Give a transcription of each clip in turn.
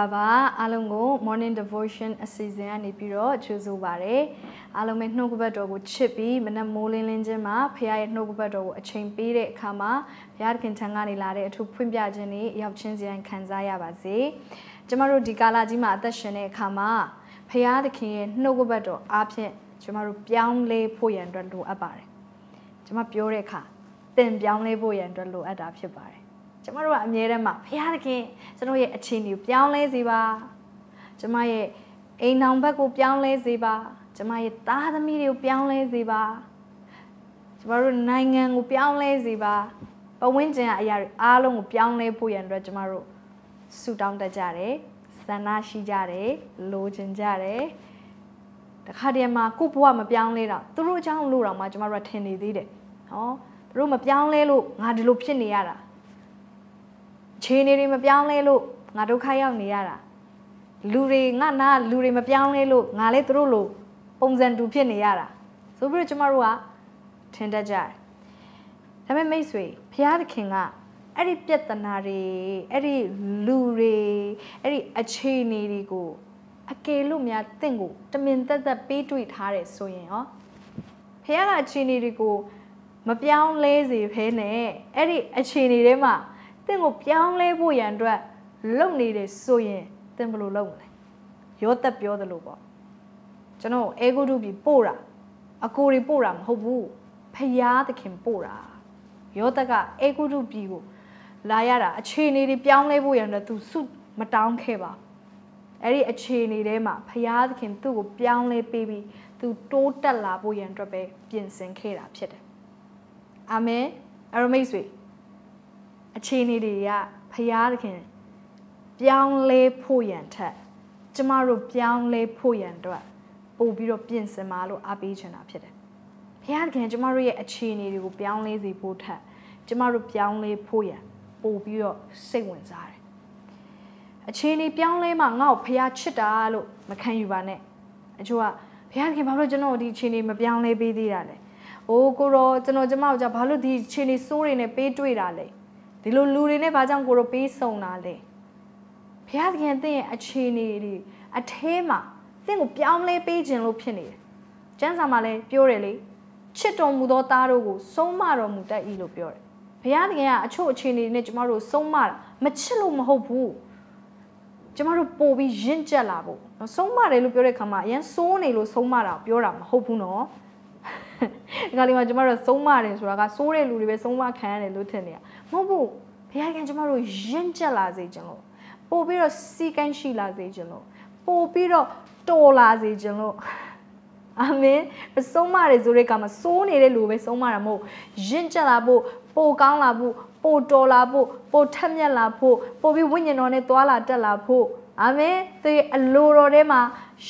အားလုံးပဲမင်္ဂလာပါအားလုံးကို morning devotion အစီအစဉ်ကနေပြီးတော့ကြိုဆိုပါရစေအားလုံးပဲနှုတ်ကပတ်တော်ကိုချစ်ပြီးမနက်မိုးလင်းလင်းချင်းမှာဖခင်ရဲ့နှုတ်ကပတ်တော်ကိုအချိန်ပေးတဲ့အခါမှာဘုရားသခင်ထံကနေလာတဲ့အထူးဖွင့်ပြခြင်းတွေရောက်ချင်းစီရင်ခံစားရပါစေကျမတို့ဒီကာလကြီးမှာအသက်ရှင်တဲ့အခါမှာဖခင်သခင်ရဲ့နှုတ်ကပတ်တော်အားဖြင့်ကျမတို့ပြောင်းလဲဖို့ရန်အတွက်လိုအပ်ပါတယ်ကျမပြောတဲ့အခါသင်ပြောင်းလဲဖို့ရန်အတွက်လိုအပ်တာဖြစ်ပါတယ် ကျမတို့ကအမြဲတမ်းမှာဘုရားသခင်ကျွန်တော်ရဲ့အခြေအနေကိုပြောင်းလဲစေပါကျမရဲ့အိမ်နောင်ဘက်ကိုပြောင်းလဲစေပါကျမရဲ့သားသမီးတွေကိုပြောင်းလဲစေပါကျမတို့နိုင်ငံကိုပြောင်းလဲစေပါပဝန်းကျင်ကအရာတွေအားလုံးကိုပြောင်းလဲဖို့ရန်အတွက်ကျမတို့ဆုတောင်းတတ်ကြတယ်ဆန္ဒရှိကြတယ်လိုချင်ကြတယ်တခါတည်းမှာကို့ဘဝမပြောင်းလဲတော့သူတို့အကြောင်းလို့တော့မှကျမတို့ကထင်နေသေးတယ်ဟောသူတို့မပြောင်းလဲလို့ငါဒီလိုဖြစ်နေရတာ ခြေနေတွေမပြောင်းလဲလို့ငါဒုက္ခရောက်နေရတာလူတွေငါနာလူတွေမပြောင်းလဲလို့ငါလည်းသူတို့လိုပုံစံတူဖြစ်နေရတာဆိုပြီးတော့ကျမတို့ကထင်တတ်ကြတယ်ဒါပေမဲ့မိတ်ဆွေဘုရားသခင်ကအဲ့ဒီပြဿနာတွေအဲ့ဒီလူတွေအဲ့ဒီအခြေအနေတွေကိုအကယ်လို့များတင့်ကိုတမင်သက်သက်ပေးတွေ့ထားတယ်ဆိုရင်ဟောဘုရားကအခြေအနေတွေကိုမပြောင်းလဲစေဖဲနဲ့အဲ့ဒီအခြေအနေတွေမှာ င့်ကိုပြောင်းလဲဖို့ရန်အတွက်လုပ်နေတယ်ဆိုရင်သင်ဘယ်လိုလုပ်မလဲရောသက်ပြောသလိုပေါ့ကျွန်တော်အေဂုတုပြီပို့တာအကိုတွေပို့တာမဟုတ်ဘူးဖယားသခင်ပို့တာရောသက်ကအေဂုတုပြီကိုလာရတာအခြေအနေတွေပြောင်းလဲဖို့ရန်အတွက်သူစုမတောင်းခဲ့ပါအဲ့ဒီအခြေအနေထဲမှာဖယားသခင်သူ့ကိုပြောင်းလဲပေးပြီးသူတိုးတက်လာဖို့ရန်အတွက်ပဲပြင်ဆင်ခဲ့တာဖြစ်တယ်အာမင်အရမိတ်ဆွေ အခြေအနေတွေကဖရာသခင်ပြောင်းလဲဖို့ရန်ထက်ကျမတို့ပြောင်းလဲဖို့ရန်အတွက်ပို့ပြီးတော့ပြင်ဆင်ပါလို့အားပေးချင်တာဖြစ်တယ်။ဖရာသခင်ကျမတို့ရဲ့အခြေအနေတွေကိုပြောင်းလဲစေဖို့ထက်ကျမတို့ပြောင်းလဲဖို့ရန်ပို့ပြီးတော့စိတ်ဝင်စားတယ်။အခြေအနေပြောင်းလဲမှငါ့ကိုဖရာချစ်တာလို့မခံယူပါနဲ့။အချို့ကဖရာသခင်ဘာလို့ကျွန်တော်ဒီအခြေအနေမပြောင်းလဲပေးသေးတာလဲ။အိုးကိုရောကျွန်တော်ကျမတို့じゃဘာလို့ဒီအခြေအနေစိုးတွေနဲ့ပေးတွေ့တာလဲ။ ဒီလိုလူတွေနဲ့ဘာကြောင့်ကိုတို့ပေးဆုံတာလဲဘုရားသခင်သင်ရဲ့အခြေအနေတွေအထဲမှာသင်ကိုပြောင်းလဲပေးခြင်းလို့ဖြစ်နေတယ်ကျမ်းစာမှာလည်းပြောတယ်လေချစ်တော်မူသောသားတို့ကိုဆုံးမတော်မူတတ်၏လို့ပြောတယ်ဘုရားသခင်ကအချို့အခြေအနေတွေနဲ့ကျမတို့ဆုံးမတာမချစ်လို့မဟုတ်ဘူးကျမတို့ပို့ပြီးရင့်ကျက်လာဖို့ဆုံးမတယ်လို့ပြောတဲ့ခါမှာအရင်စိုးနေလို့ဆုံးမတာပြောတာမဟုတ်ဘူးနော်ဒီကလေးမှာကျမတို့ဆုံးမတယ်ဆိုတာကစိုးတဲ့လူတွေပဲဆုံးမခံရတယ်လို့ထင်နေတာ မဟုတ်ဘူးဘုရားခင်ကျမတို့ရင့်ကျက်လာစေခြင်းလို့ပို့ပြီးတော့စီကန်းရှိလာစေခြင်းလို့ပို့ပြီးတော့တော်လာစေခြင်းလို့အာမင်ဆုံးမတယ်ဆိုတဲ့ကမှာစိုးနေတဲ့လူပဲဆုံးမတာမဟုတ်ရင့်ကျက်လာဖို့ပိုကောင်းလာဖို့ပိုတော်လာဖို့ပိုထက်မြက်လာဖို့ပိုပြီးဝိညာဉ်တော်နဲ့သွာလာတက်လာဖို့အာမင်သူရဲ့အလိုတော်ထဲမှာ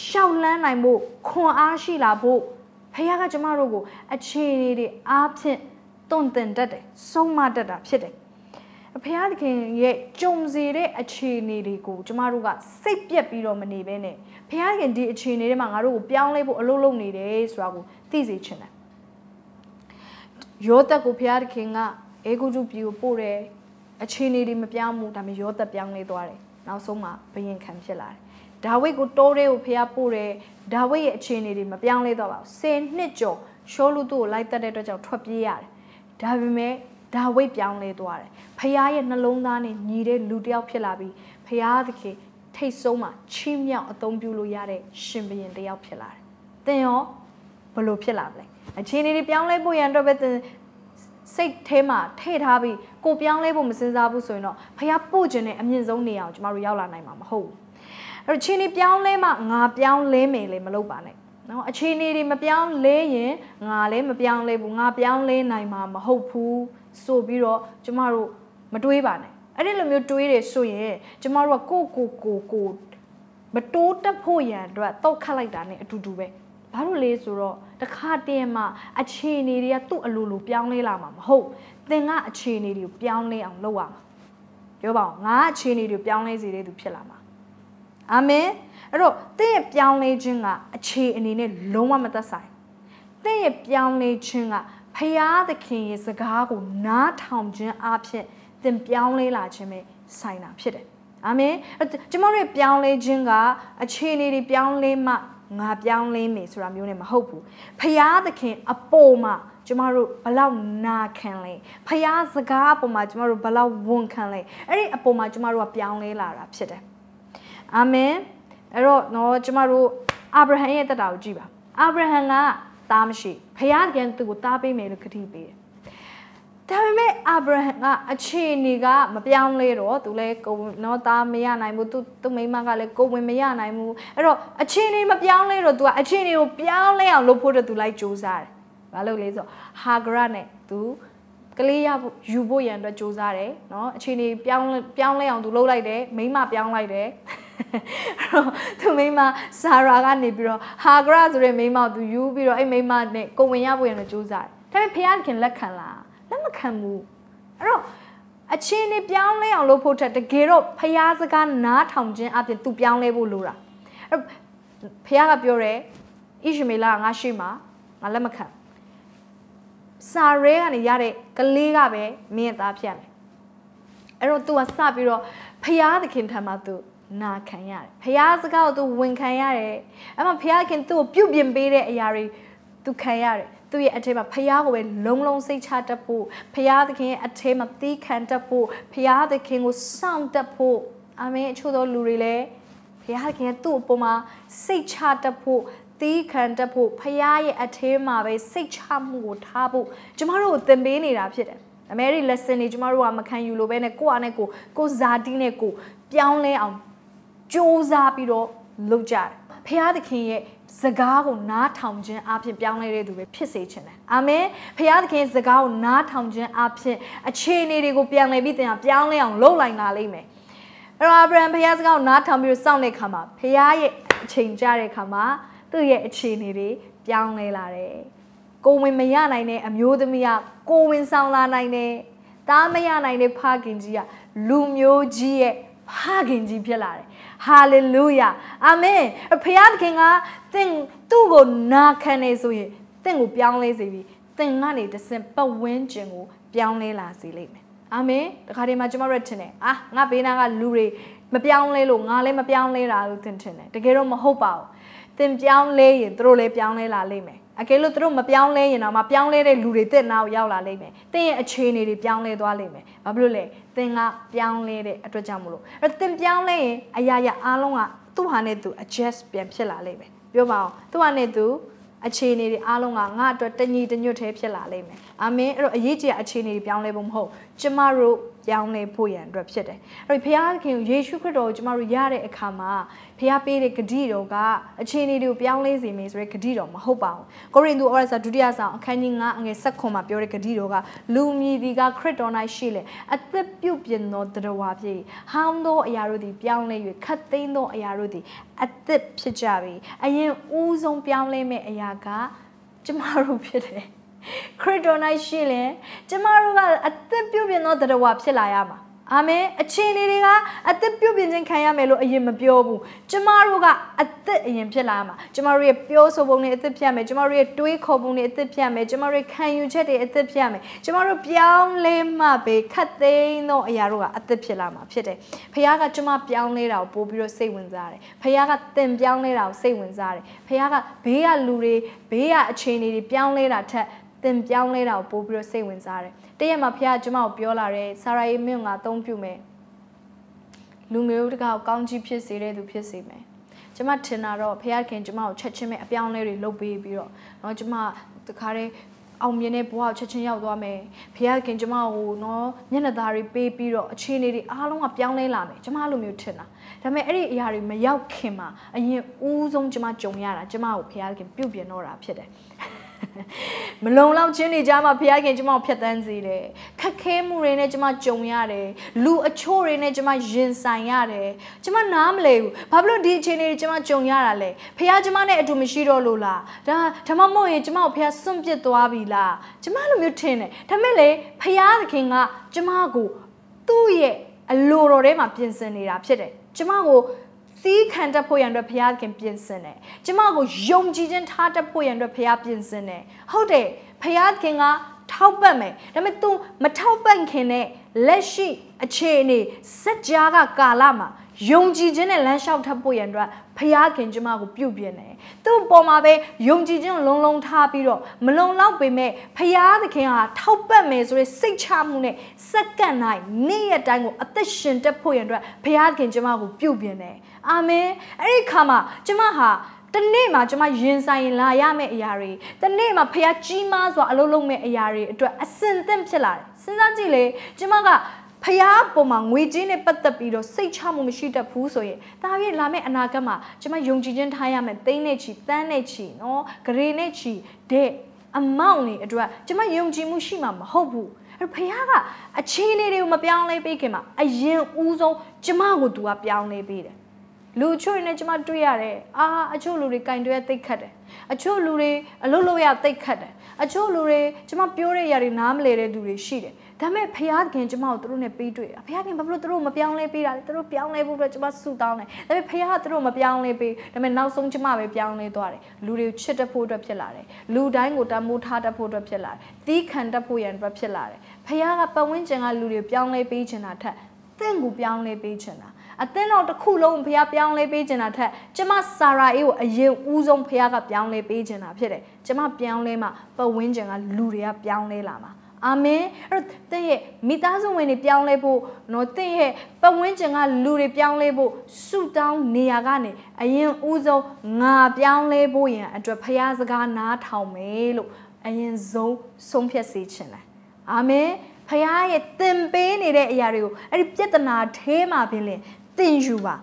ရှောက်လန်းနိုင်ဖို့ခွန်အားရှိလာဖို့ဖခင်ကကျမတို့ကိုအခြေအနေတွေအားဖြင့် တွန့်တင်တတ်တယ်ဆုံးမတတ်တာဖြစ်တယ်ဖခင်သခင်ရဲ့ကြုံစေတဲ့အခြေအနေတွေကိုကျမတို့ကစိတ်ပြက်ပြီးတော့မနေဘဲနဲ့ဖခင်သခင်ဒီအခြေအနေတွေမှာငါတို့ကိုပြောင်းလဲဖို့အလုပ်လုပ်နေတယ်ဆိုတာကိုသိစေချင်တယ်ယောသက်ကိုဖခင်သခင်ကအေဂုတုပြည်ကိုပို့တယ်အခြေအနေတွေမပြောင်းဘူးဒါပေမဲ့ယောသက်ပြောင်းလဲသွားတယ်နောက်ဆုံးမှာဘယင်ခံဖြစ်လာတယ်ဒါဝိဒ်ကိုတိုးတဲ့ကိုဖះပို့တယ်ဒါဝိဒ်ရဲ့အခြေအနေတွေမပြောင်းလဲတော့ပါဘူး10နှစ်ကျော်ရှောလူသူ့ကိုလိုက်တက်တဲ့အတွက်ကြောင့်ထွက်ပြေးရတယ် ဒါပေမဲ့ဒါဝိဒ်ပြောင်းလဲသွားတယ်ဖះရဲ့နှလုံးသားနဲ့ညီတဲ့လူတစ်ယောက်ဖြစ်လာပြီးဖះသခင်ထိတ်ဆုံးမှာချီးမြှောက်အသုံးပြုလို့ရတဲ့ရှင်ဘုရင်တစ်ယောက်ဖြစ်လာတယ်သင်ရောဘယ်လိုဖြစ်လာမလဲအခြေအနေတွေပြောင်းလဲဖို့ရန်အတွက်ပဲသင်စိတ်ထဲမှာထည့်ထားပြီးကိုပြောင်းလဲဖို့မစင်စားဘူးဆိုရင်တော့ဖះပို့ခြင်းနဲ့အမြင့်ဆုံးနေအောင်ကျမတို့ရောက်လာနိုင်မှာမဟုတ်ဘူးအဲ့တော့ခြေနေပြောင်းလဲမှငါပြောင်းလဲမယ်လေမလုပ်ပါနဲ့ နော်အခြေအနေတွေမပြောင်းလဲရင်ငါလည်းမပြောင်းလဲဘူးငါပြောင်းလဲနိုင်မှာမဟုတ်ဘူးဆိုပြီးတော့ကျမတို့မတွေးပါနဲ့အဲ့ဒီလိုမျိုးတွေးတယ်ဆိုရင်ကျမတို့ကကိုကိုကိုကိုမတိုးတက်ဖို့ရန်အတွက်တောက်ခတ်လိုက်တာ ਨੇ အတူတူပဲဘာလို့လဲဆိုတော့တခါတည်းမှာအခြေအနေတွေကသူ့အလိုလိုပြောင်းလဲလာမှာမဟုတ်သင်ကအခြေအနေတွေကိုပြောင်းလဲအောင်လုပ်ရမှာပြောပါအောင်ငါအခြေအနေတွေပြောင်းလဲစေတဲ့သူဖြစ်လာမှာအာမင် အဲ့တော့တင့်ရဲ့ပြောင်းလဲခြင်းကအခြေအနေနဲ့လုံးဝမသက်ဆိုင်တင့်ရဲ့ပြောင်းလဲခြင်းကဖရာသခင်ရဲ့စကားကိုနားထောင်ခြင်းအဖြစ်သင်ပြောင်းလဲလာခြင်းပဲဆိုင်တာဖြစ်တယ်အာမင်ကျမတို့ပြောင်းလဲခြင်းကအခြေအနေတွေပြောင်းလဲမှငါပြောင်းလဲမယ်ဆိုတာမျိုးနဲ့မဟုတ်ဘူးဖရာသခင်အပေါ်မှာကျမတို့ဘလောက်နာခံလဲဖရာစကားအပေါ်မှာကျမတို့ဘလောက်ဝန်ခံလဲအဲ့ဒီအပေါ်မှာကျမတို့ကပြောင်းလဲလာတာဖြစ်တယ်အာမင် အဲ့တော့နော်ကျမတို့အာဗြဟံရဲ့တက်တာကိုကြည့်ပါအာဗြဟံကသားမရှိဖခင်ကသူ့ကိုသားပေးမယ်လို့ကတိပေးတယ်ဒါပေမဲ့အာဗြဟံကအခြေအနေကမပြောင်းလဲတော့သူလည်းကိုနော်သားမရနိုင်ဘူးသူသူမိမကလည်းကိုဝင်မရနိုင်ဘူးအဲ့တော့အခြေအနေမပြောင်းလဲတော့သူကအခြေအနေကိုပြောင်းလဲအောင်လုပ်ဖို့တော့သူလိုက်စူးစမ်းတယ်ဘာလို့လဲဆိုတော့ဟာဂရနဲ့သူကလေးရဖို့ယူဖို့ရန်အတွက်စူးစမ်းတယ်နော်အခြေအနေပြောင်းပြောင်းလဲအောင်သူလုပ်လိုက်တယ်မိမပြောင်းလိုက်တယ် အဲ့တော့သူမိမဆာရာကနေပြီးတော့ဟာဂရဆိုတဲ့မိမကိုသူယူပြီးတော့အဲ့မိမနဲ့ကိုဝင်ရဖို့ရန်အတွက်စူးစမ်းတယ်ဒါပေမဲ့ဖခင်လက်ခံလားလက်မခံဘူးအဲ့တော့အချင်းနေပြောင်းလဲအောင်လုပ်ဖို့ထက်တကယ်တော့ဖះစကားနားထောင်ခြင်းအပြင်သူပြောင်းလဲဖို့လိုတာအဲ့ဖះကပြောတယ်ဣရှမေလငါရှိမှာငါလက်မခံစာရဲကနေရတဲ့ကလေးကပဲမင်းသားဖြစ်မယ်အဲ့တော့ तू ကစပြီးတော့ဖះသခင်ထံမှာ तू နာခံရတယ်ဖះစကားကို तू ဝန်ခံရတယ်အဲ့မှာဖះခင် तू ကိုပြုတ်ပြင်ပေးတဲ့အရာတွေ तू ခံရတယ်သူ့ရဲ့အထက်မှာဖះကိုပဲလုံးလုံးစိတ်ချတတ်ဖို့ဖះသခင်ရဲ့အထက်မှာသီးခံတတ်ဖို့ဖះသခင်ကိုစောင့်တတ်ဖို့အာမင်အချို့သောလူတွေလည်းဖះသခင်ရဲ့သူ့အပေါ်မှာစိတ်ချတတ်ဖို့သီးခံတတ်ဖို့ဖះရဲ့အထဲမှာပဲစိတ်ချမှုကိုထားဖို့ကျမတို့ကိုသင်ပေးနေတာဖြစ်တယ်အမေရိ lesson တွေကျမတို့ကမခံယူလို့ပဲနဲ့ကိုယ့်အနေကိုကိုဇာတိနဲ့ကိုပြောင်းလဲအောင် စူးစမ်းပြီးတော့လုပ်ကြတယ်ဖះသခင်ရဲ့စကားကိုနားထောင်ခြင်းအပြင်ပြောင်းလဲတဲ့သူပဲဖြစ်စေချင်တယ်အာမင်ဖခင်သခင်စကားကိုနားထောင်ခြင်းအပြင်အခြေအနေတွေကိုပြန်လည်ပြီးတင်ပြောင်းလဲအောင်လုပ်လိုက်လာလိမ့်မယ်အဲ့တော့အာဗြဟံဖခင်စကားကိုနားထောင်ပြီးစောင့်တဲ့အခါမှာဖခင်ရဲ့အချိန်ကြတဲ့အခါမှာသူ့ရဲ့အခြေအနေတွေပြောင်းလဲလာတယ်ကိုဝင်မရနိုင်တဲ့အမျိုးသမီးကကိုဝင်ဆောင်လာနိုင်တယ်တားမရနိုင်တဲ့ဖခင်ကြီးကလူမျိုးကြီးရဲ့ ဖခင်ကြီးဖြစ်လာတယ်ဟာလေလုယာအာမင်ဖခင်ခင်ကသင်သူ့ကိုနာခံနေဆိုရင်သင်ကိုပြောင်းလဲစေပြီးသင်ကနေတစင်ပတ်ဝန်းကျင်ကိုပြောင်းလဲလာစေလိမ့်မယ်အာမင်တခါတည်းမှာကျွန်တော်တို့ထင်တယ်အာငါဘေးနားကလူတွေမပြောင်းလဲလို့ငါလည်းမပြောင်းလဲတာလို့သင်ထင်တယ်တကယ်တော့မဟုတ်ပါဘူးသင်ပြောင်းလဲရင်သူတို့လည်းပြောင်းလဲလာလိမ့်မယ် အကယ်လို့သူတို့မပြောင်းလဲရင်တော့မပြောင်းလဲတဲ့လူတွေတက်နာကိုရောက်လာလိမ့်မယ်။သင်ရဲ့အခြေအနေတွေပြောင်းလဲသွားလိမ့်မယ်။ဘာဖြစ်လို့လဲ။သင်ကပြောင်းလဲတဲ့အတွက်ကြောင့်မလို့အဲ့သင်ပြောင်းလဲရင်အရာရာအားလုံးကသူ့ဟာနဲ့သူ adjust ပြန်ဖြစ်လာလိမ့်မယ်။ပြောပါအောင်။သူ့ဟာနဲ့သူအခြေအနေတွေအားလုံးကငါအတွက်တညီတညွတ်သေးဖြစ်လာလိမ့်မယ်။ အာမင်။အဲ့တော့အရေးကြီးတဲ့အခြေအနေတွေပြောင်းလဲဖို့မဟုတ်ကျမတို့ပြောင်းလဲဖို့ရန်အတွက်ဖြစ်တယ်။အဲ့တော့ဘုရားခင်ယေရှုခရစ်တော်ကိုကျမတို့ရတဲ့အခါမှာဘုရားပေးတဲ့ဂတိတော်ကအခြေအနေတွေကိုပြောင်းလဲစေမယ်ဆိုတဲ့ဂတိတော်မဟုတ်ပါဘူး။ကိုရိန္သုဩရစာဒုတိယဆောင်အခန်းကြီး9အငယ်7မှာပြောတဲ့ဂတိတော်ကလူမြည်ဒီကခရစ်တော်၌ရှိလေအသက်ပြုတ်ပြင်သောတရားဖြစ်ဟောင်းသောအရာတို့သည်ပြောင်းလဲ၍ခတ်သိမ်းသောအရာတို့သည်အသက်ဖြစ်ကြပြီ။အရင်ဦးဆုံးပြောင်းလဲမဲ့အရာကကျမတို့ဖြစ်တယ်။ ခရစ်တော်၌ရှိလင်ကျမတို့ကအသက်ပြုပြင်သောတရားဖြစ်လာရမှာအာမင်အခြေအနေတွေကအသက်ပြုပြင်ခြင်းခံရမယ်လို့အရင်မပြောဘူးကျမတို့ကအသက်အရင်ဖြစ်လာမှာကျမတို့ရဲ့ပြောဆိုပုံတွေအသက်ဖြစ်မယ်ကျမတို့ရဲ့တွေးခေါ်ပုံတွေအသက်ဖြစ်မယ်ကျမတို့ရဲ့ခံယူချက်တွေအသက်ဖြစ်မယ်ကျမတို့ပြောင်းလဲမှပဲခတ်သိမ်းသောအရာတို့ကအသက်ဖြစ်လာမှာဖြစ်တယ်ဖခင်ကကျမပြောင်းလဲတာကိုပို့ပြီးတော့စိတ်ဝင်စားတယ်ဖခင်ကသင်ပြောင်းလဲတာကိုစိတ်ဝင်စားတယ်ဖခင်ကဘေးကလူတွေဘေးကအခြေအနေတွေပြောင်းလဲတာထက် သင်ပြောင်းလဲတာကိုပို့ပြီးတော့စိတ်ဝင်စားတယ်တရက်မှာဖခင်ကျွန်မကိုပြောလာတယ်ဆာရာယေမင်းကအသုံးပြုမယ်လူမျိုးတကာကိုကောင်းကြီးဖြစ်စေတဲ့သူဖြစ်စေမယ်ကျွန်မထင်တာတော့ဖခင်ကျွန်မကိုချက်ချင်းပဲအပြောင်းလဲတွေလုပ်ပေးပြီးတော့เนาะကျွန်မတခါတည်းအောင်မြင်တဲ့ဘဝကိုချက်ချင်းရောက်သွားမယ်ဖခင်ကျွန်မကိုเนาะမျက်နှာသားတွေပေးပြီးတော့အခြေအနေတွေအားလုံးကပြောင်းလဲလာမယ်ကျွန်မလိုမျိုးထင်တာဒါပေမဲ့အဲ့ဒီအရာတွေမရောက်ခင်မှာအရင်ဦးဆုံးကျွန်မကြုံရတာကျွန်မကိုဖခင်ပြုတ်ပြင်တော့တာဖြစ်တယ် မလုံလောက်ခြင်းတွေကြားမှာဘုရားခင်ကျမကိုဖျက်ဆီးစေတယ်ခက်ခဲမှုတွေနဲ့ကျမကြုံရတယ်လူအချို့တွေနဲ့ကျမရင်ဆိုင်ရတယ်ကျမနားမလဲဘူးဘာဖြစ်လို့ဒီအခြေအနေတွေကျမကြုံရတာလဲဘုရားကျမနဲ့အတူမရှိတော့လို့လားဒါဓမ္မမို့ရင်ကျမကိုဘုရားစွန့်ပစ်သွားပြီလားကျမလိုမျိုးထင်တယ်ဒါမဲ့လေဘုရားသခင်ကကျမကိုသူ့ရဲ့အလိုတော်ထဲမှာပြင်ဆင်နေတာဖြစ်တယ်ကျမကို သီးခံတတ်ဖို့ရန်အတွက်ဘုရားခင်ပြင်ဆင်တယ်။ကျမကိုယုံကြည်ခြင်းထားတတ်ဖို့ရန်အတွက်ဘုရားပြင်ဆင်တယ်။ဟုတ်တယ်ဘုရားခင်က ထောက်ပံ့မယ်ဒါပေမဲ့ तू မထောက်ပံ့ခင်နဲ့လက်ရှိအခြေအနေစัจ जा ကကာလမှာယုံကြည်ခြင်းနဲ့လမ်းလျှောက်ထပ်ဖို့ရန်အတွက်ဖခင်ကျမကိုပြုတ်ပြနေသူ့ပေါ်မှာပဲယုံကြည်ခြင်းလုံးလုံးထားပြီးတော့မလုံလောက်ပေမဲ့ဖခင်သခင်ဟာထောက်ပံ့မယ်ဆိုတဲ့စိတ်ချမှုနဲ့စက္ကန့်တိုင်းနေ့ရက်တိုင်းကိုအသက်ရှင်တက်ဖို့ရန်အတွက်ဖခင်ကျမကိုပြုတ်ပြနေ အာမင်အဲ့ဒီခါမှာကျမဟာတနေ့မှာကျွန်မရင်ဆိုင်လာရမယ့်အရာတွေတနေ့မှာဖះကြီးမားစွာအလုပ်လုပ်မယ့်အရာတွေအတွက်အစင်သင့်ဖြစ်လာတယ်စဉ်းစားကြည့်လေကျွန်မကဖျားပုံမှာငွေကြေးနဲ့ပတ်သက်ပြီးတော့စိတ်ချမှုမရှိတတ်ဘူးဆိုရင်ဒါပြည့်လာမယ့်အနာဂတ်မှာကျွန်မယုံကြည်ခြင်းထားရမယ်သိန်းနဲ့ချီတန်းနဲ့ချီနော်ဂရေနဲ့ချီတဲ့အမောင့်တွေအတွက်ကျွန်မယုံကြည်မှုရှိမှာမဟုတ်ဘူးအဲ့ဖခင်ကအခြေအနေတွေကိုမပြောင်းလဲပေးခင်မှာအရင်ဦးဆုံးကျမကိုသူကပြောင်းလဲပေးတယ် လူချို့နဲ့ကျမတွေ့ရတယ်အာအချို့လူတွေကင်တွဲသိတ်ခတ်တယ်အချို့လူတွေအလုပ်လုပ်ရသိတ်ခတ်တယ်အချို့လူတွေကျမပြောတဲ့ຢာတွေနားမလည်တဲ့သူတွေရှိတယ်ဒါပေမဲ့ဖခင်ကျမကိုသူတို့နဲ့ပေးတွေ့တာဖခင်ဘာလို့သူတို့မပြောင်းလဲပေးတာလဲသူတို့ပြောင်းလဲဖို့အတွက်ကျမဆုတောင်းတယ်ဒါပေမဲ့ဖခင်ကသူတို့မပြောင်းလဲပေးဒါပေမဲ့နောက်ဆုံးကျမပဲပြောင်းလဲသွားတယ်လူတွေကိုချစ်တတ်ဖို့အတွက်ဖြစ်လာတယ်လူတိုင်းကိုတမိုးထားတတ်ဖို့အတွက်ဖြစ်လာတယ်သီးခံတတ်ဖို့ရန်အတွက်ဖြစ်လာတယ်ဖခင်ကပတ်ဝန်းကျင်ကလူတွေပြောင်းလဲပေးချင်တာထက်တင့်ကိုပြောင်းလဲပေးချင်တာ အသင်းတော်တစ်ခုလုံးဖះပြောင်းလဲပေးချင်တာထက်ကျမဆာရာအေးကိုအရင်ဦးဆုံးဖះကပြောင်းလဲပေးချင်တာဖြစ်တယ်ကျမပြောင်းလဲမှပတ်ဝန်းကျင်ကလူတွေကပြောင်းလဲလာမှာအာမင်အဲ့တော့တင့်ရဲ့မိသားစုဝင်တွေပြောင်းလဲဖို့နော်တင့်ရဲ့ပတ်ဝန်းကျင်ကလူတွေပြောင်းလဲဖို့ဆုတောင်းနေရာကနေအရင်ဦးဆုံးငါပြောင်းလဲဖို့ရန်အတွက်ဖះစကားနားထောင်မယ်လို့အရင်ဆုံးဆုံးဖြတ်စေချင်တယ်အာမင်ဖះရဲ့သင်ပေးနေတဲ့အရာတွေကိုအဲ့ဒီပြဿနာထဲမှာပင်လင် သင်ယူပါ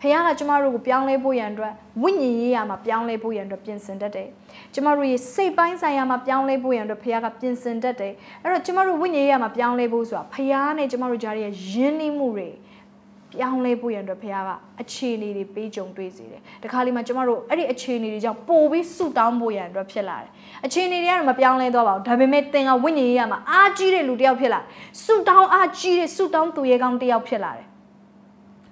ဖခင်ကကျမတို့ကိုပြောင်းလဲဖို့ရန်အတွက်ဝိညာဉ်ရေးရာမှာပြောင်းလဲဖို့ရန်အတွက်ပြင်ဆင်တတ်တယ်။ကျမတို့ရဲ့စိတ်ပိုင်းဆိုင်ရာမှာပြောင်းလဲဖို့ရန်အတွက်ဖခင်ကပြင်ဆင်တတ်တယ်။အဲ့တော့ကျမတို့ဝိညာဉ်ရေးရာမှာပြောင်းလဲဖို့ဆိုတာဖခင်နဲ့ကျမတို့ကြားရဲ့ယဉ်နှီးမှုတွေပြောင်းလဲဖို့ရန်အတွက်ဖခင်ကအခြေအနေတွေပေးကြုံတွေ့စေတယ်။ဒီခါလေးမှာကျမတို့အဲ့ဒီအခြေအနေတွေကြောင့်ပို့ပြီးဆူတောင်းဖို့ရန်အတွက်ဖြစ်လာတယ်။အခြေအနေတွေကတော့မပြောင်းလဲတော့ပါဘူး။ဒါပေမဲ့သင်ကဝိညာဉ်ရေးရာမှာအားကြီးတဲ့လူတစ်ယောက်ဖြစ်လာတယ်။ဆူတောင်းအားကြီးတဲ့ဆူတောင်းသူရဲကောင်းတစ်ယောက်ဖြစ်လာတယ်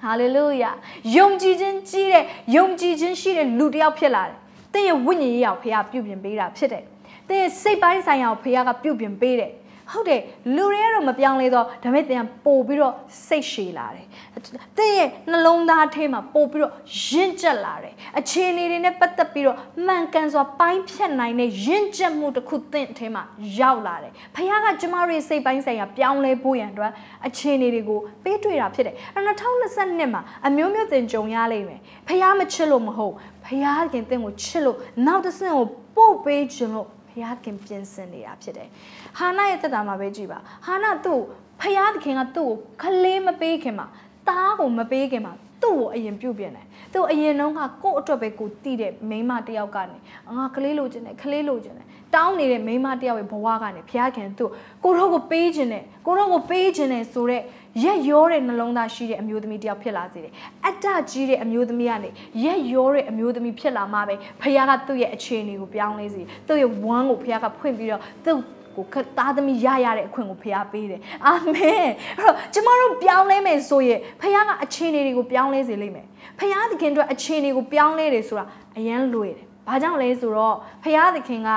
ဟာလေလုယာယုံကြည်ခြင်းကြီးတဲ့ယုံကြည်ခြင်းရှိတဲ့လူတစ်ယောက်ဖြစ်လာတယ်။သင်ရဲ့ဝိညာဉ်ရေးအောင်ဖခင်ပြုပြင်ပေးတာဖြစ်တယ်။သင်ရဲ့စိတ်ပိုင်းဆိုင်ရာကိုဖခင်ကပြုပြင်ပေးတယ်။ ဟုတ်တယ်လူတွေကတော့မပြောင်းလဲတော့ဒါပေမဲ့တင်ပို့ပြီးတော့စိတ်ရှည်လာတယ်။တဲ့ရဲ့နှလုံးသားထဲမှာပို့ပြီးတော့ရင့်ကျက်လာတယ်။အခြေအနေတွေနဲ့ပတ်သက်ပြီးတော့မှန်ကန်စွာပိုင်းဖြတ်နိုင်တဲ့ရင့်ကျက်မှုတစ်ခုသင်အထဲမှာရောက်လာတယ်။ဖခင်ကကျမတို့ရဲ့စိတ်ပိုင်းဆိုင်ရာပြောင်းလဲဖို့ရန်အတွက်အခြေအနေတွေကိုပေးတွေ့တာဖြစ်တယ်။အဲ2022မှာအမျိုးမျိုးသင်ကြုံရလိမ့်မယ်။ဖခင်မချစ်လို့မဟုတ်ဖခင်သင်ကိုချစ်လို့နောက်တစ်ဆင့်ကိုပို့ပေးခြင်းလို့ဖျားခင်ပြင်ဆင်နေတာဖြစ်တယ်။ ဟာနာရဲ့တက်တာမှာပဲကြည့်ပါ။ဟာနာသူ့ဖျားသခင်ကသူ့ကိုခလေးမပေးခင်မှာတားကိုမပေးခင်မှာသူ့ကိုအရင်ပြုတ်ပြင်တယ်။သူ့အရင်တုန်းကကို့အတွက်ပဲကိုတီးတဲ့မိန်းမတယောက်ကနေငါကလေးလိုချင်တယ်ခလေးလိုချင်တယ်တောင်းနေတဲ့မိန်းမတယောက်ရဲ့ဘဝကနေဘုရားခင်သူ့ကိုတော့ကိုပေးခြင်းနဲ့ကိုတော့ကိုပေးခြင်းနဲ့ဆိုတော့ရက်ရောတဲ့နှလုံးသားရှိတဲ့အမျိုးသမီးတယောက်ဖြစ်လာစေတယ်အတ္တကြီးတဲ့အမျိုးသမီးကနေရက်ရောတဲ့အမျိုးသမီးဖြစ်လာမှပဲဘုရားကသူ့ရဲ့အခြေအနေကိုပြောင်းလဲစေသူ့ရဲ့ဝမ်းကိုဘုရားကဖွင့်ပြီးတော့သူ့ ကိုခသားသမီးရရတဲ့အခွင့်ကိုဖရားပေးတယ်အာမင်အဲ့တော့ကျမတို့ပြောင်းလဲမယ်ဆိုရင်ဖရားကအခြေအနေတွေကိုပြောင်းလဲစေလိမ့်မယ်ဖရားသခင်တို့အခြေအနေကိုပြောင်းလဲတယ်ဆိုတာအရန်လွယ်တယ်ဘာကြောင့်လဲဆိုတော့ဖရားသခင်က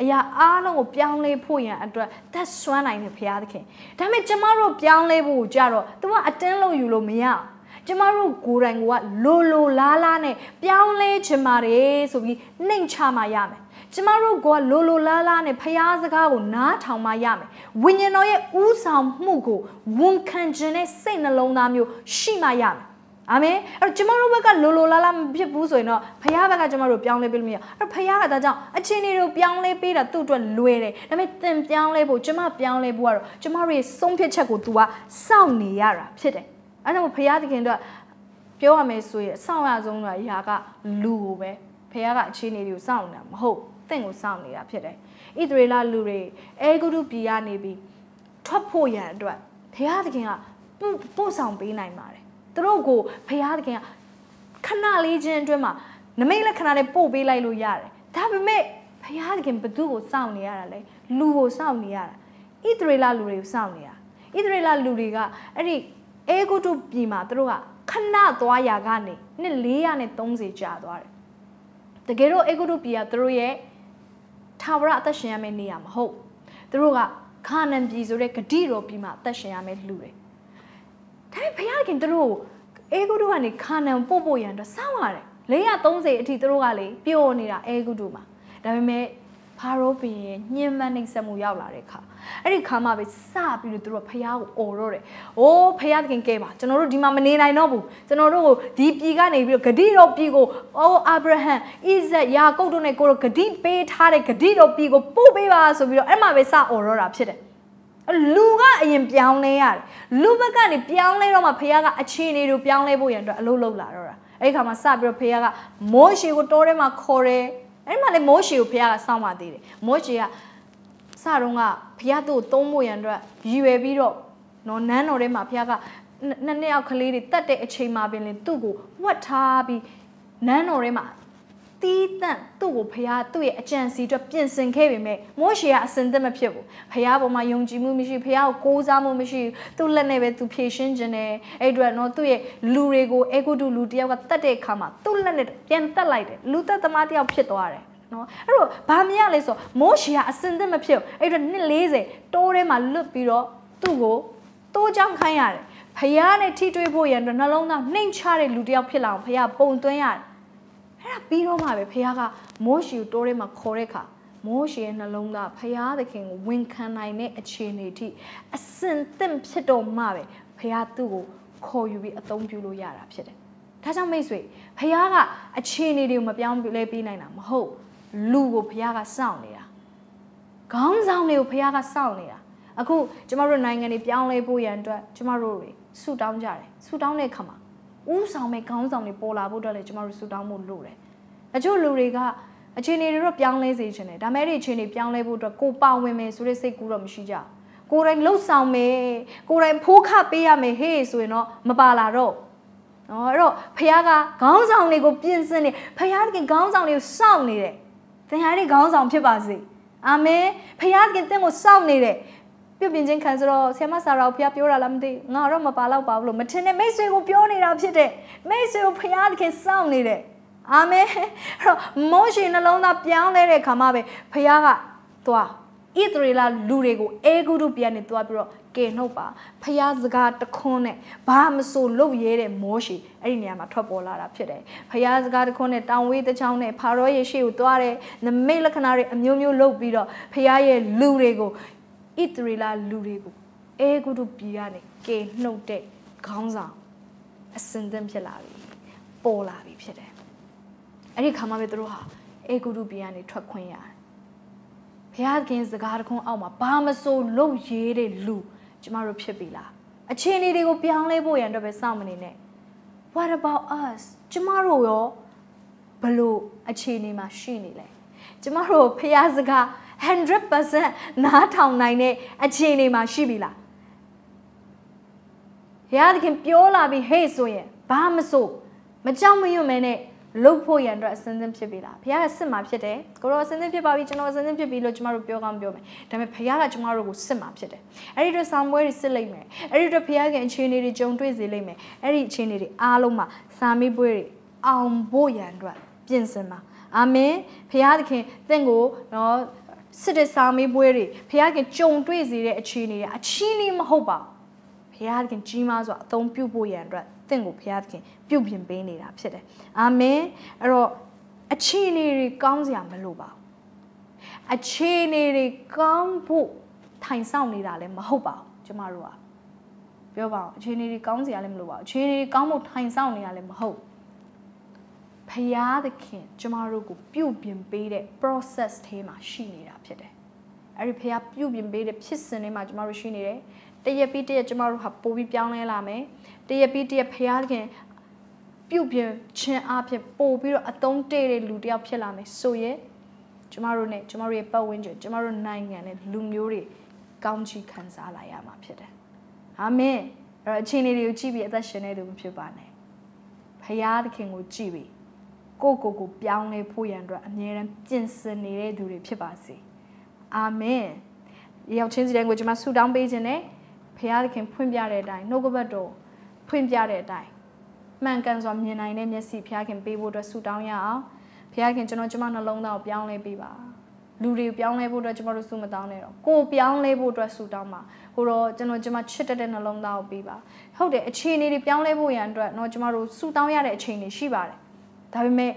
အရာအားလုံးကိုပြောင်းလဲဖို့ရန်အတွက်သက်ဆွမ်းနိုင်တယ်ဘုရားသခင်ဒါပေမဲ့ကျမတို့ပြောင်းလဲဖို့ကြတော့ तू ကအတင်းလို့ယူလို့မရကျမတို့ကိုယ်တိုင်ကလိုလိုလားလားနဲ့ပြောင်းလဲချင်ပါတယ်ဆိုပြီးနှိမ်ချမှရမယ် ကျမတို့ကလိုလိုလားလားနဲ့ဖျားစကားကိုနားထောင်မှရမယ်ဝိညာဉ်တော်ရဲ့ဥဆောင်မှုကိုဝန်ခံခြင်းနဲ့စိတ်နှလုံးသားမျိုးရှိမှရမယ်အာမင်အဲ့တော့ကျမတို့ဘက်ကလိုလိုလားလားမဖြစ်ဘူးဆိုရင်တော့ဖခင်ဘက်ကကျမတို့ပြောင်းလဲပေးလို့မရအဲ့တော့ဖခင်ကဒါကြောင့်အချင်းတွေတို့ပြောင်းလဲပေးတာသူ့အတွက်လွယ်တယ်ဒါပေမဲ့သင်ပြောင်းလဲဖို့ကျမပြောင်းလဲဖို့ကတော့ကျမတို့ရဲ့ဆုံးဖြတ်ချက်ကို तू ကစောင့်နေရတာဖြစ်တယ်အဲ့တော့ဖခင်သခင်တို့ပြောရမယ်ဆိုရင်အဆောင်ရဆုံးတော့ຢာကလူကိုပဲဖခင်ကအခြေအနေတွေကိုစောင့်နေတာမဟုတ် သင်ကိုစောင့်နေတာဖြစ်တယ်ဣသရေလလူတွေအဲဂုတုပြည်ကနေပြီးထွက်ဖို့ရန်အတွက်ဖခင်သခင်ကပို့ဆောင်ပေးနိုင်ပါတယ်သူတို့ကိုဖရာသခင်ကခဏလေးချင်းအတွင်းမှာနမိတ်လက္ခဏာနဲ့ပို့ပေးလိုက်လို့ရတယ်ဒါပေမဲ့ဖရာသခင်ဘသူ့ကိုစောင့်နေရတာလဲလူကိုစောင့်နေရတာဣသရေလလူတွေကိုစောင့်နေတာဣသရေလလူတွေကအဲ့ဒီအေဂုတုပြည်မှာသူတို့ကခဏသွားရာကနေနှစ်430ကြာသွားတယ်တကယ်တော့အေဂုတုပြည်ကသူတို့ရဲ့ ထာဝရအသက်ရှင်ရမယ့်နေရာမဟုတ်သူတို့ကခါနန်ပြည်ဆိုတဲ့ဂတိတော်ပြီးမှအသက်ရှင်ရမယ်လူတွေဒါပေမဲ့ဘုရားခင်သူတို့အေဂုတုကနေခါနန်ပို့ဖို့ရန်တော့စောင့်ရတယ်430အထိသူတို့ကလေပျော်နေတာအေဂုတုမှာဒါပေမဲ့ ဖာရောဘုရင်ညှဉ်းပန်းနှိပ်စက်မှုရောက်လာတဲ့ခါအဲ့ဒီခါမှပဲစပြီးတော့သူတို့ဖះကိုអော်တော့တယ်။အိုးဖះသခင်ကဲပါကျွန်တော်တို့ဒီမှာမနေနိုင်တော့ဘူး။ကျွန်တော်တို့ကိုဒီပြည်ကနေပြီးတော့ဂတိတော်ပြည်ကိုအိုးအာဗြဟံဣဇက်ယာကုပ်တို့နဲ့ကိုတို့ဂတိပေးထားတဲ့ဂတိတော်ပြည်ကိုပို့ပေးပါဆိုပြီးတော့အဲ့မှပဲစអော်တော့တာဖြစ်တယ်။လူကအရင်ပြောင်းလဲရတယ်လူဘက်ကနေပြောင်းလဲတော့မှဖះကအခြေအနေတွေပြောင်းလဲဖို့ရန်အတွက်အလုပ်လုပ်လာတော့တာအဲ့ဒီခါမှာစပြီးတော့ဖះကမိုးရှည်ကိုတိုးထဲမှာခေါ်တယ် အဲ့မှာလေမိုးရှည်ကိုဖះကစောင့်ပါသေးတယ်မိုးရှည်ကစတော့ကဖះသူ့ကိုသုံးဖို့ရန်အတွက်ရည်ရွယ်ပြီးတော့နော်နန်းတော်ထဲမှာဖះကနှစ်နှစ်အောက်ကလေးတွေတတ်တဲ့အချိန်မှာပင်လေသူ့ကိုဝတ်ထားပြီးနန်းတော်ထဲမှာ တီးတန့်သူ့ကိုဖះသူ့ရဲ့အကြံစီအတွက်ပြင်ဆင်ခဲ့ပေမဲ့မိုးရှည်ကအစင်သက်မဖြစ်ဘူးဖះပေါ်မှာယုံကြည်မှုမရှိဖះကိုကိုးစားမှုမရှိသူ့လက်နဲ့ပဲသူဖြည့်ရှင်းခြင်းနဲ့အဲ့အတွက်နော်သူ့ရဲ့လူတွေကိုအေဂုတုလူတယောက်ကတတ်တဲ့အခါမှာသူ့လက်နဲ့ပြန်တက်လိုက်တယ်လူသက်သမားတယောက်ဖြစ်သွားတယ်နော်အဲ့တော့ဘာမရလဲဆိုမိုးရှီကအစင်သက်မဖြစ်အဲ့တော့နှစ်40တိုးထဲမှာလွတ်ပြီးတော့သူ့ကိုတိုးချောင်းခိုင်းရတယ်ဖះနဲ့ထိတွေ့ဖို့ရန်အတွက်နှလုံးသားနှိမ်ချတဲ့လူတယောက်ဖြစ်လာအောင်ဖះပုံသွင်းရတယ် အဲ့ဒါပြီးတော့မှပဲဖះကမိုးရှီကိုတိုးထဲမှာခေါ်တဲ့အခါမိုးရှီရဲ့နှလုံးသားဖះသခင်ကိုဝန်ခံနိုင်တဲ့အခြေအနေထိအစင်သင့်ဖြစ်တော့မှပဲဖះသူ့ကိုခေါ်ယူပြီးအသုံးပြုလို့ရတာဖြစ်တယ်ဒါကြောင့်မိတ်ဆွေဖះကအခြေအနေတွေကိုမပြောင်းလဲပေးနိုင်တာမဟုတ်လူကိုဘုရားကစောင့်နေတာခေါင်းဆောင်တွေကိုဘုရားကစောင့်နေတာအခုကျမတို့နိုင်ငံတွေပြောင်းလဲဖို့ရန်အတွက်ကျမတို့တွေဆူတောင်းကြတယ်ဆူတောင်းတဲ့အခါမှာ ဥဆောင်မဲ့ခေါင်းဆောင်တွေပေါ်လာဖို့အတွက်လည်းကျမတို့ဆူတောင်းဖို့လိုတယ်အချို့လူတွေကအခြေအနေတွေတော့ပြောင်းလဲစေချင်တယ်ဒါမဲ့ဒီအခြေအနေပြောင်းလဲဖို့အတွက်ကိုပါဝင်မယ်ဆိုတဲ့စိတ်ကူးတော့မရှိကြကိုယ်တိုင်လှုပ်ဆောင်မယ်ကိုယ်တိုင်ဖိုးခပေးရမယ်ဟေးဆိုရင်တော့မပါလာတော့နော်အဲ့တော့ဖခင်ကခေါင်းဆောင်တွေကိုပြင်ဆင်နေဖခင်ကခေါင်းဆောင်တွေကိုစောင့်နေတယ်သင်ဟာဒီခေါင်းဆောင်ဖြစ်ပါစေအာမင်ဖခင်ကသင်ကိုစောင့်နေတယ် ပြုတ်ပြင်ခြင်းခံဆိုတော့ဆ iam ဆာရာကိုဖခင်ပြောတာလားမသိငါတော့မပါတော့ပါဘူးလို့မထင်နဲ့မိတ်ဆွေကိုပြောနေတာဖြစ်တယ်မိတ်ဆွေကိုဖခင်စောင့်နေတယ်အာမင်အဲ့တော့မောရှေနှလုံးသားပြောင်းလဲတဲ့ခါမှပဲဖခင်ကသွားဣသရေလလူတွေကိုအေဂုတုပြန်နေသွားပြီးတော့ကယ်နှုတ်ပါဖျားစကားတခွန်းနဲ့ဘာမဆိုလုပ်ရဲတဲ့မောရှိအဲ့ဒီနေရာမှာထွက်ပေါ်လာတာဖြစ်တယ်ဖျားစကားတခွန်းနဲ့တောင်ဝေးတချောင်းနဲ့ဖာရောရဲ့ရှေ့ကိုသွားတယ်နမိတ်လက္ခဏာတွေအမျိုးမျိုးလုပ်ပြီးတော့ဖျားရဲ့လူတွေကို ဣသရေလလူတွေကိုအေဂုတုပြည်ကနေကယ်နှုတ်တဲ့ခေါင်းဆောင်အစင်သင်ဖြစ်လာပြီပေါ်လာပြီဖြစ်တယ်အဲ့ဒီခါမှပဲသူတို့ဟာအေဂုတုပြည်ကနေထွက်ခွင့်ရတယ်ဘုရားခင်စကားတခွန်းအောက်မှာဘာမဆိုလုပ်ရေးတဲ့လူကျမတို့ဖြစ်ပြီလားအခြေအနေတွေကိုပြောင်းလဲဖို့ရန်အတွက်ပဲစောင့်မနေနဲ့ what about us ကျမတို့ရောဘလို့အခြေအနေမှာရှိနေလဲကျမတို့ဖះစကား 100%နားထောင်နိုင်တဲ့အခြေအနေမှာရှိပြီလားဘုရားသခင်ပြောလာပြီးဟေ့ဆိုရင်ဘာမဆိုမကြောက်မရွံ့မဲနဲ့လှုပ်ဖို့ရန်အတွက်အစင်းစင်းဖြစ်ပြီလားဘုရားကစစ်မှာဖြစ်တယ်ကိုရောအစင်းစင်းဖြစ်ပါပြီကျွန်တော်အစင်းစင်းဖြစ်ပြီလို့ကျမတို့ပြောကောင်းပြောမယ်ဒါပေမဲ့ဘုရားကကျမတို့ကိုစစ်မှာဖြစ်တယ်အဲ့ဒီအတွက်ဆောင်ပွဲတွေစစ်လိုက်မယ်အဲ့ဒီအတွက်ဘုရားကအခြေအနေတွေကြုံတွေ့စေလိမ့်မယ်အဲ့ဒီအခြေအနေတွေအားလုံးမှာစာမေးပွဲတွေအောင်ဖို့ရန်အတွက်ပြင်ဆင်ပါအာမင်ဘုရားသခင်သင်ကိုနော် စစ်တဲ့စာမေးပွဲတွေဘုရားခင်ကြုံတွေ့စေတဲ့အခြေအနေတွေအချီးနှီးမဟုတ်ပါဘုရားခင်ကြီးမားစွာအသုံးပြုဖို့ရန်အတွက်တင့်ကိုဘုရားသခင်ပြုပြင်ပေးနေတာဖြစ်တယ်အာမင်အဲ့တော့အခြေအနေတွေကောင်းစရာမလိုပါဘူးအခြေအနေတွေကောင်းဖို့ထိုင်ဆောင်နေတာလည်းမဟုတ်ပါဘူးကျမတို့ကပြောပါအောင်အခြေအနေတွေကောင်းစရာလည်းမလိုပါဘူးအခြေအနေတွေကောင်းဖို့ထိုင်ဆောင်နေတာလည်းမဟုတ် ဖယားသခင်ကျမတို့ကိုပြုပြင်ပေးတဲ့ process ထဲမှာရှိနေတာဖြစ်တယ်အဲ့ဒီဖယားပြုပြင်ပေးတဲ့ဖြစ်စဉ်တွေမှာကျမတို့ရှိနေတယ်တရက်ပြီးတရက်ကျမတို့ဟာပို့ပြီးပြောင်းလဲလာမယ်တရက်ပြီးတရက်ဖျားခင်ပြုတ်ပြခြင်းအဖြစ်ပို့ပြီးတော့အတုံးတဲ့တဲ့လူတယောက်ဖြစ်လာမယ်ဆိုရင်ကျမတို့ ਨੇ ကျမတို့ရဲ့ပတ်ဝန်းကျင်ကျမတို့နိုင်ငံနဲ့လူမျိုးတွေကောင်းချီးခံစားလာရမှာဖြစ်တယ်အာမင်အဲ့တော့အခြေအနေတွေကိုကြည့်ပြီးအသက်ရှင်နေသူမဖြစ်ပါနဲ့ဖျားသခင်ကိုကြည့်ပြီး ကိုကိုကိုပြောင်းလဲဖို့ရန်အတွက်အမြဲတမ်းပြင်ဆင်နေတဲ့သူတွေဖြစ်ပါစေအာမင်ရောက်ချင်းစီတိုင်းကိုကျွန်မဆုတောင်းပေးခြင်းနဲ့ဖခင်ဖွင့်ပြတဲ့အတိုင်းနှုတ်ကပတ်တော်ဖွင့်ပြတဲ့အတိုင်းမှန်ကန်စွာမြင်နိုင်တဲ့မျက်စိဖခင်ပေးဖို့အတွက်ဆုတောင်းရအောင်ဖခင်ကျွန်တော်ကျွန်မနှလုံးသားကိုပြောင်းလဲပေးပါလူတွေပြောင်းလဲဖို့အတွက်ကျွန်တော်တို့ဆုမတောင်းနဲ့တော့ကိုပြောင်းလဲဖို့အတွက်ဆုတောင်းပါဟိုတော့ကျွန်တော်ကျွန်မချစ်တတ်တဲ့နှလုံးသားကိုပေးပါဟုတ်တယ်အခြေအနေတွေပြောင်းလဲဖို့ရန်အတွက်တော့ကျွန်တော်တို့ဆုတောင်းရတဲ့အခြေအနေရှိပါတယ် ဒါပေမဲ့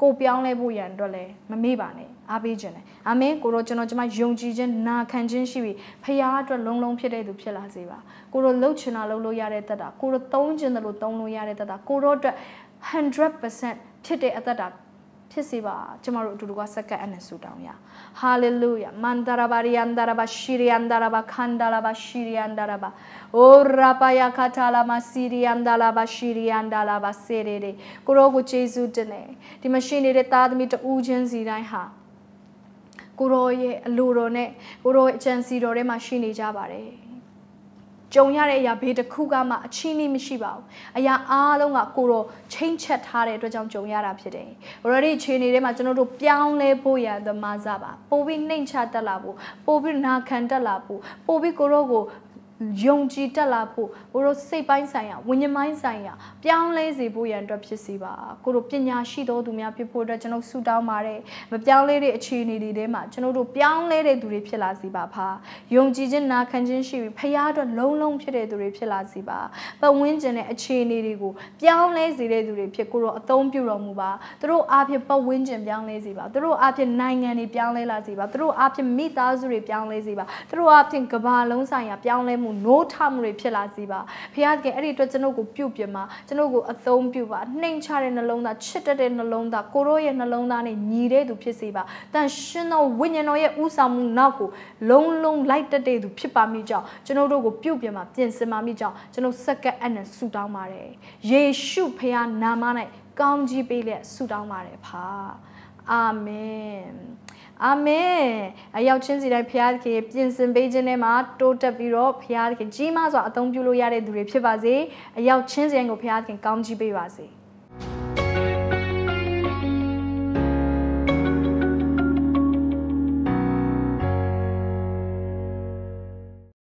ကိုပြောင်းလဲဖို့ရန်အတွက်လည်းမမေ့ပါနဲ့အားပေးခြင်းတယ်အာမင်ကိုတော့ကျွန်တော်ကျမယုံကြည်ခြင်းနာခံခြင်းရှိပြီးဖခင်အတွက်လုံးလုံးဖြစ်တဲ့သူဖြစ်လာစေပါကိုတော့လှုပ်ချင်တာလှုပ်လို့ရတဲ့တတ်တာကိုတော့သုံးချင်တယ်လို့သုံးလို့ရတဲ့တတ်တာကိုတော့အတွက်100%ဖြစ်တဲ့အသက်တာ ဖြစ်စေပါကျမတို့အတူတူကစက္ကန့်အနဲ့ဆူတောင်းရဟာလေလုယာမန္တရာဘာရီယန္တရာဘာရှီရီယန္တရာဘာခန္ဒလာဘာရှီရီယန္တရာဘာအိုရာပယာခတာလာမစီရီယန္တလာဘာရှီရီယန္တလာဘာစေရေရေကိုရောကိုဂျေဇုတင်နေဒီမရှင်နေတဲ့သားသမီးတူးချင်းစီတိုင်းဟာကိုရောရဲ့အလိုတော်နဲ့ကိုရောရဲ့အကြံစီတော်ထဲမှာရှိနေကြပါတယ် ကြုံရတဲ့အရာဘေးတစ်ခုကမှအချင်းနှီးမရှိပါဘူးအရာအားလုံးကကိုတော့ချိန်ချက်ထားတဲ့အတွက်ကြောင့်ကြုံရတာဖြစ်တယ် already ခြေနေထဲမှာကျွန်တော်တို့ပြောင်းလဲဖို့ရသမားစားပါပို့ပြီးနှိမ်ချတတ်လာဖို့ပို့ပြီးနာခံတတ်လာဖို့ပို့ပြီးကိုတော့ကို ယုံကြည်တက်လာဖို့ကိုတို့စိတ်ပိုင်းဆိုင်ရာဝိညာဉ်ပိုင်းဆိုင်ရာပြောင်းလဲစေဖို့ရန်အတွက်ဖြစ်စီပါကိုတို့ပညာရှိသောသူများဖြစ်ဖို့အတွက်ကျွန်တော်ဆုတောင်းပါတယ်မပြောင်းလဲတဲ့အခြေအနေတွေထဲမှာကျွန်တော်တို့ပြောင်းလဲတဲ့သူတွေဖြစ်လာစီပါဖာယုံကြည်ခြင်းနာခံခြင်းရှိပြီးဖခင်အတွက်လုံးလုံးဖြစ်တဲ့သူတွေဖြစ်လာစီပါပတ်ဝန်းကျင်တဲ့အခြေအနေတွေကိုပြောင်းလဲစေတဲ့သူတွေဖြစ်ကိုတို့အသုံးပြုတော်မူပါသူတို့အားဖြင့်ပတ်ဝန်းကျင်ပြောင်းလဲစေပါသူတို့အားဖြင့်နိုင်ငံတွေပြောင်းလဲလာစေပါသူတို့အားဖြင့်မိသားစုတွေပြောင်းလဲစေပါသူတို့အားဖြင့်ကမ္ဘာလုံးဆိုင်ရာပြောင်းလဲမှုနိုးထမှုတွေဖြစ်လာစေပါဖခင်ကအဲ့ဒီအတွက်ကျွန်ုပ်ကိုပြုတ်ပြမှာကျွန်ုပ်ကိုအသုံးပြုပါနှိမ်ချတဲ့နှလုံးသားချစ်တတ်တဲ့နှလုံးသားကိုရောရဲ့နှလုံးသားနဲ့ညီတဲ့သူဖြစ်စေပါတန်ရှင်သောဝိညာဉ်တော်ရဲ့ဥဆောင်မှုနောက်ကိုလုံးလုံးလိုက်တတ်တဲ့သူဖြစ်ပါမိကြောင်းကျွန်ုပ်တို့ကိုပြုတ်ပြမှာပြင်ဆင်ပါမိကြောင်းကျွန်ုပ်စက္ကန့်အနက်ဆုတောင်းပါတယ်ယေရှုဖခင်နာမ၌ကောင်းကြီးပေးလက်ဆုတောင်းပါတယ်ဖာအာမင် အာမင်အရောက်ချင်းစီတိုင်းဖခင်ခင်ပြင်ဆင်ပေးခြင်းထဲမှာတိုးတက်ပြီးတော့ဖခင်ခင်ကြီးမားစွာအသုံးပြုလို့ရတဲ့သူတွေဖြစ်ပါစေအရောက်ချင်းစီတိုင်းကိုဖခင်ခင်ကောင်းကြီးပေးပါစေ။